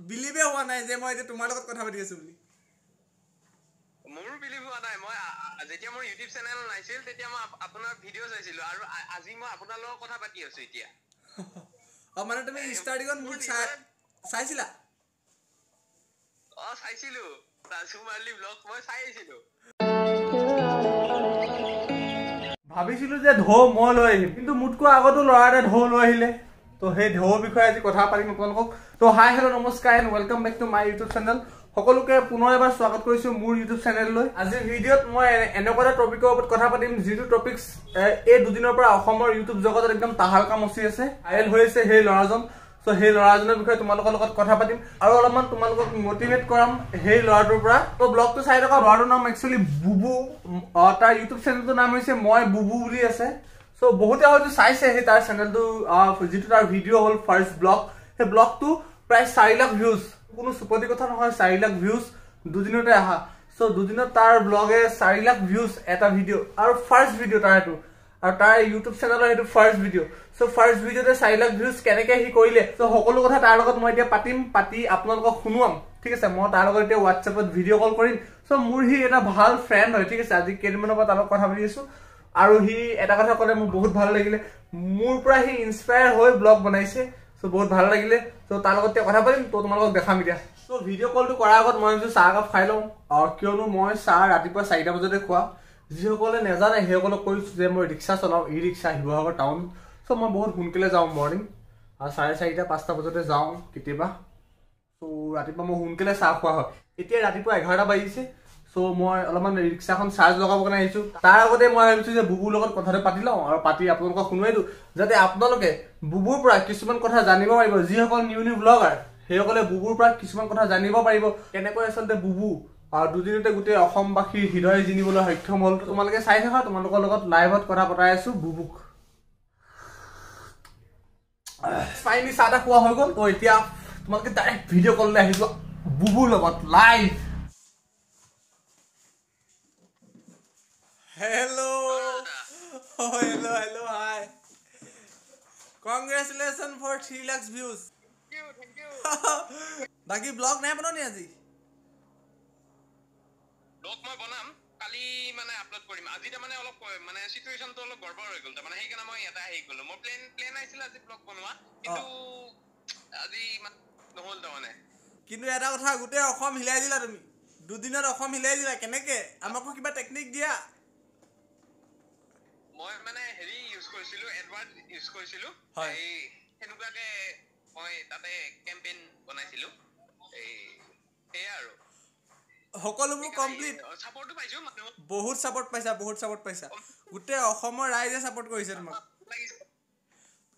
বিলিভে হোৱা নাই যে মই এতিয়া তোমাৰ লগত কথা পাতি আছো বুলি। মোৰো বিলিভ হোৱা নাই। মই যেতিয়া মোৰ ইউটিউব চেনেল নাছিল তেতিয়া মই আপ- আপোনাৰ ভিডিঅ' চাইছিলো আৰু আজি মই আপোনাৰ লগত কথা পাতি আছো এতিয়া। অ মানে তুমি ষ্টাৰ্টিঙত মোক চাই চাইছিলা? অ চাইছিলো। ৰাজু মাৰ্লি ব্লগ মই চাই আহিছিলো ভাবিছিলো যে ঢৌ মই লৈ আহিম কিন্তু মোতকৈ আগতো ল'ৰা এটাই ঢৌ লৈ আহিলে। তো সেই ঢৌৰ বিষয়ে আজি কথা পাতিম আপোনালোকক। তো হাই হেল্ল' নমস্কাৰ and welcome back to my YouTube channel সকলোকে পুনৰ এবাৰ স্বাগত কৰিছোঁ মোৰ ইউটিউব চেনেললৈ আজিৰ ভিডিঅ'ত মই এনে- এনেকুৱা এটা টপিকৰ ওপৰত কথা পাতিম যিটো টপিক এই দুদিনৰ পৰা অসমৰ ইউটিউব জগতত একদম তাহালকা মচি আছে। ভাইৰেল হৈ আছে সেই ল'ৰাজন। চ' সেই ল'ৰাজনৰ বিষয়ে তোমালোকৰ লগত কথা পাতিম। আৰু অলপমান তোমালোকক মটিভেট কৰাম সেই ল'ৰাটোৰ পৰা। ত' ব্লগটো চাই থকা ল'ৰাটোৰ নাম একচুৱেলি বুবু। তাৰ ইউটিউব চেনেলটোৰ নাম হৈছে মই বুবু বুলি আছে। চ' বহুতে হয়তো চাইছে সেই তাৰ চেনেলটো যিটো তাৰ ভিডিঅ' হ'ল ফাৰ্ষ্ট ব্লগ সেই ব্লগটো প্ৰায় চাৰি লাখ ভিউজ কোনো চুপতি কথা নহয় চাৰি লাখ ভিউজ দুদিনতে আহা। চ' দুদিনত তাৰ ব্লগে চাৰি লাখ ভিউজ এটা ভিডিঅ' আৰু ফাৰ্ষ্ট ভিডিঅ' তাৰ এইটো আৰু তাৰ ইউটিউব চেনেলৰ সেইটো ফাৰ্ষ্ট ভিডিঅ' চ' ফাৰ্ষ্ট ভিডিঅ'তে চাৰি লাখ ভিউজ কেনেকে সি কৰিলে? চ' সকলো কথা তাৰ লগত মই এতিয়া পাতিম পাতি আপোনালোকক শুনোৱাম। ঠিক আছে মই তাৰ লগত এতিয়া হোৱাটছএপত ভিডিঅ' কল কৰিম। চ' মোৰ সি এটা ভাল ফ্ৰেণ্ড হয় ঠিক আছে আজি কেইদিনমানৰ পৰা তাৰ লগত কথা পাতি আছো। আৰু সি এটা কথা ক'লে মোৰ বহুত ভাল লাগিলে। মোৰ পৰা সি ইনস্পায়াৰ হৈ ব্লগ বনাইছে চ' বহুত ভাল লাগিলে। চ' তাৰ লগত এতিয়া কথা পাতিম ত' তোমালোকক দেখাম এতিয়া। চ' ভিডিঅ' কলটো কৰাৰ আগত মই ভাবিছোঁ চাহ একাপ খাই লওঁ। কিয়নো মই চাহ ৰাতিপুৱা চাৰিটা বজাতে খোৱা। যিসকলে নাজানে সেইসকলক কৈছোঁ যে মই ৰিক্সা চলাওঁ। ই ৰিক্সা শিৱসাগৰ টাউন। চ' মই বহুত সোনকালে যাওঁ মৰ্ণিং আৰু চাৰে চাৰিটা পাঁচটা বজাতে যাওঁ কেতিয়াবা। চ' ৰাতিপুৱা মই সোনকালে চাহ খোৱা হয়। এতিয়া ৰাতিপুৱা এঘাৰটা বাজিছে। চ' মই অলপমান ৰিক্সাখন চাৰ্জ লগাব কাৰণে আহিছোঁ। তাৰ আগতে মই ভাবিছোঁ যে বুবুৰ লগত কথাটো পাতি লওঁ আৰু পাতি আপোনালোকক শুনোৱাই দিওঁ যাতে আপোনালোকে বুবুৰ পৰা কিছুমান কথা জানিব পাৰিব। যিসকল নিউ নিউ ব্লগাৰ সেইসকলে বুবুৰ পৰা কিছুমান কথা জানিব পাৰিব। কেনেকৈ আচলতে বুবু আৰু দুদিনতে গোটেই অসমবাসীৰ হৃদয় জিনিবলৈ সক্ষম হ'ল। তোমালোকে চাই থাকা তোমালোকৰ লগত লাইভত কথা পতাই আছো বুবুক। চাহ তাহ খোৱা হৈ গ'ল। তো এতিয়া তোমালোকে ডাইৰেক্ট ভিডিঅ' কললৈ আহি যোৱা বুবুৰ লগত live hello' hello' hello' hi congratulation for three lakhs views বাকী ব্লগ নাই বনানি আজি? ব্লগ মই বনাম কালি মানে আপলোড কৰিম। আজি তাৰমানে অলপ মানে চিটুৱেশ্যনটো অলপ গড়বড় হৈ গ'ল তাৰমানে সেইকাৰণে মই ইয়াতে আহি গ'লো। মোৰ প্লেন প্লেন আহিছিল আজি ব্লগ বনোৱা কিন্তু আজি নহ'ল তাৰমানে। কিন্তু এটা কথা গোটেই অসম হিলাই দিলা তুমি। দুদিনত অসম হিলাই দিলা কেনেকে? আমাকো কিবা টেকনিক দিয়া। মই মানে হেৰি ইউজ কৰিছিলো এডৱাৰ্ড ইউজ কৰিছিলো। এই সেনেকুৱাকে মই তাতে কেম্পেইন বনাইছিলো। এই সেয়া আৰু। সকলোবোৰ কমপ্লিট চাপৰ্টটো পাইছো মানুহ। বহুত ছাপৰ্ট পাইছা বহুত ছাপৰ্ট পাইছা। গোটেই অসমৰ ৰাইজে ছাপৰ্ট কৰিছে তোমাক।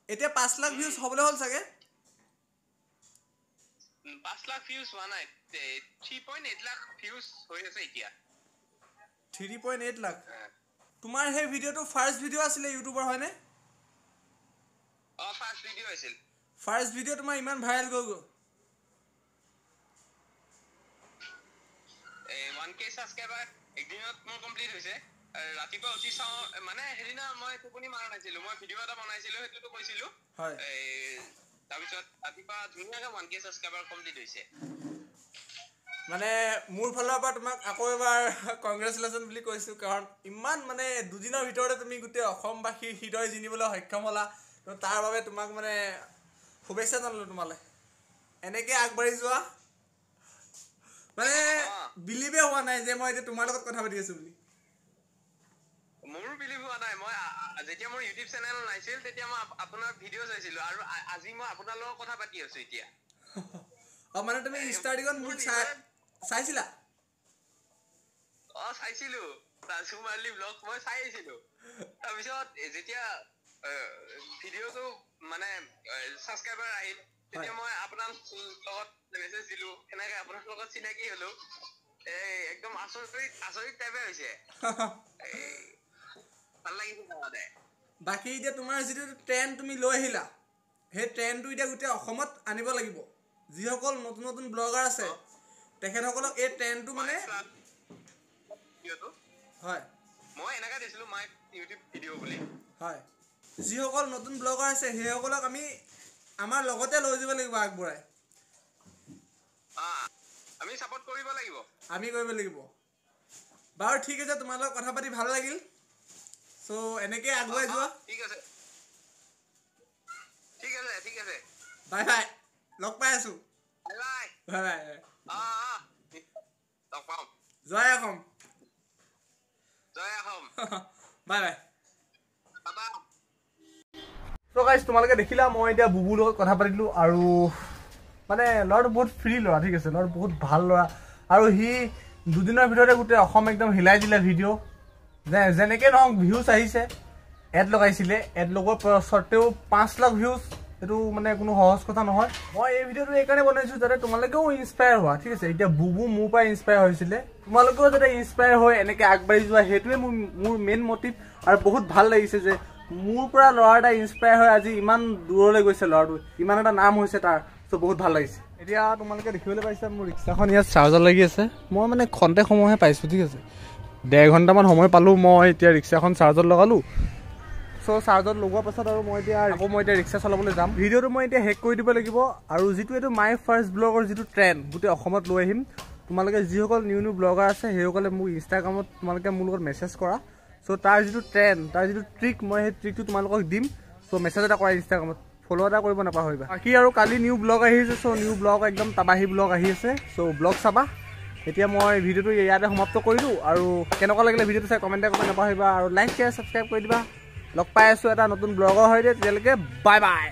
এতিয়া পাঁচ লাখ ভিউজ হ'বলৈ হ'ল চাগে? পাঁচ লাখ ভিউজ হোৱা নাই। Three point eight lakh views হৈ আছে এতিয়া। Three point eight lakh. তোমাৰ সেই ভিডিঅ'টো ফাৰ্ষ্ট ভিডিঅ' আছিলে ইউটিউবৰ হয়নে? অ ফাৰ্ষ্ট ভিডিঅ' তোমাৰ ইমান ভাইৰেল গৈ। গ'ল ওৱান কে ছাবস্ক্ৰাইবাৰ একদিনত মোৰ কমপ্লিট হৈছে। আৰু ৰাতিপুৱা উঠি চাওঁ মানে সেইদিনা মই টোপনি মাৰা নাছিলো মই ভিডিঅ' এটা বনাইছিলো সেইটোতো কৈছিলো। হয়। এই তাৰপিছত ৰাতিপুৱা ধুনীয়াকে ওৱান কে ছাবস্ক্ৰাইবাৰ কমপ্লিট হৈছে। মানে মোৰ ফালৰ পৰা তোমাক আকৌ এবাৰ কংগ্ৰেচুলেশ্যন বুলি কৈছোঁ কাৰণ ইমান মানে দুদিনৰ ভিতৰতে তুমি গোটেই অসমবাসীৰ হৃদয় জিনিবলৈ সক্ষম হ'লা। তো তাৰ বাবে তোমাক মানে শুভেচ্ছা জনালোঁ তোমালৈ। এনেকৈ আগবাঢ়ি যোৱা। মানে বিলিভে হোৱা নাই যে মই এতিয়া তোমাৰ লগত কথা পাতি আছোঁ বুলি। মোৰো বিলিভ হোৱা নাই। মই যেতিয়া মোৰ ইউটিউব চেনেল নাছিল তেতিয়া মই আপ- আপোনাৰ ভিডিঅ' চাইছিলো আৰু আজি মই আপোনাৰ লগত কথা পাতি আছো এতিয়া। অঁ মানে তুমি ষ্টাৰ্টিঙত মোক চাই চাইছিলা? অ চাইছিলো। ৰাজু মাৰ্লি ব্লগ মই চাই আহিছিলো তাৰপিছত যেতিয়া ভিডিঅ'টো মানে ছাবস্ক্ৰাইবাৰ আহিল তেতিয়া মই আপোনাৰ লগত মেছেজ দিলো। এনেকে আপোনাৰ লগত চিনাকি হলো। এই একদম আচৰিত আচৰিত টাইপে হৈছে। ভাল লাগিছে বাকী এতিয়া তোমাৰ যিটো ট্ৰেণ্ড তুমি লৈ আহিলা সেই ট্ৰেণ্ডটো এতিয়া গোটেই অসমত আনিব লাগিব। যিসকল নতুন নতুন ব্লগাৰ আছে তেখেতসকলক এই ট্ৰেণ্ডটো মানে হয়। মই এনেকে দিছিলো মাই ইউটিউব ভিডিঅ' বুলি। হয়। যিসকল নতুন ব্লগাৰ আছে সেইসকলক আমি আমাৰ লগতে লৈ যাব লাগিব আগবঢ়াই। আমি ছাপৰ্ট কৰিব লাগিব। আমি কৰিব লাগিব। বাৰু ঠিক আছে তোমাৰ লগত কথা পাতি ভাল লাগিল। চ' এনেকৈ আগুৱাই যোৱা। ঠিক আছে। ঠিক আছে ঠিক আছে। Bye bye. লগ পাই আছোঁ। Bye bye bye bye. Assam জয় অসম বাই বাই বাবা চ' গাইজ তোমালোকে দেখিলা মই এতিয়া বুবুৰ লগত কথা পাতিলোঁ আৰু মানে ল'ৰাটো বহুত ফ্ৰী ল'ৰা ঠিক আছে? ল'ৰাটো বহুত ভাল ল'ৰা। আৰু সি দুদিনৰ ভিতৰতে গোটেই অসম একদম হিলাই দিলে ভিডিঅ' যে যেনেকৈ নহওক ভিউজ আহিছে। এড লগাইছিলে। এড লগোৱাৰ স্বত্তেও পাঁচ লাখ ভিউজ এইটো মানে কোনো সহজ কথা নহয়। মই এই ভিডিঅ'টো এইকাৰণে বনাইছোঁ যাতে তোমালোকেও ইনস্পায়াৰ হোৱা ঠিক আছে? এতিয়া বুবু মোৰ পৰা ইনস্পায়াৰ হৈছিলে। তোমালোকেও যাতে ইনস্পায়াৰ হৈ এনেকৈ আগবাঢ়ি যোৱা সেইটোৱে মোৰ মোৰ মেইন মটিভ আৰু বহুত ভাল লাগিছে যে মোৰ পৰা ল'ৰা এটা ইনস্পায়াৰ হৈ আজি ইমান দূৰলৈ গৈছে ল'ৰাটো। ইমান এটা নাম হৈছে তাৰ চ' বহুত ভাল লাগিছে। এতিয়া তোমালোকে দেখিবলৈ পাইছা মোৰ ৰিক্সাখন ইয়াত চাৰ্জাৰ লাগি আছে। মই মানে খন্তেক সময়হে পাইছোঁ ঠিক আছে? ডেৰ ঘণ্টামান সময় পালোঁ মই এতিয়া ৰিক্সাখন চাৰ্জত লগালোঁ। চ' চাৰ্জত লগোৱাৰ পাছত আৰু মই এতিয়া আকৌ মই এতিয়া ৰিক্সা চলাবলৈ যাম। ভিডিঅ'টো মই এতিয়া শেষ কৰি দিব লাগিব আৰু যিটো এইটো মাই ফাৰ্ষ্ট ব্লগৰ যিটো ট্ৰেণ্ড গোটেই অসমত লৈ আহিম। তোমালোকে যিসকল নিউ নিউ ব্লগাৰ আছে সেইসকলে মোক ইনষ্টাগ্ৰামত তোমালোকে মোৰ লগত মেছেজ কৰা। চ' তাৰ যিটো ট্ৰেণ্ড তাৰ যিটো ট্ৰিক মই সেই ট্ৰিকটো তোমালোকক দিম। চ' মেছেজ এটা কৰা ইনষ্টাগ্ৰামত ফ'ল' এটা কৰিব নাপাহৰিবা। বাকী আৰু কালি নিউ ব্লগ আহি আছে চ' নিউ ব্লগ একদম তাবাহী ব্লগ আহি আছে। চ' ব্লগ চাবা। এতিয়া মই ভিডিঅ'টো ইয়াতে সমাপ্ত কৰিলোঁ। আৰু কেনেকুৱা লাগিলে ভিডিঅ'টো চাই কমেণ্টে কৰিব নাপাহৰিবা। আৰু লাইক শ্বেয়াৰ ছাবস্ক্ৰাইব কৰি দিবা। লগ পাই আছোঁ এটা নতুন ব্লগৰ সৈতে তেতিয়ালৈকে বাই বাই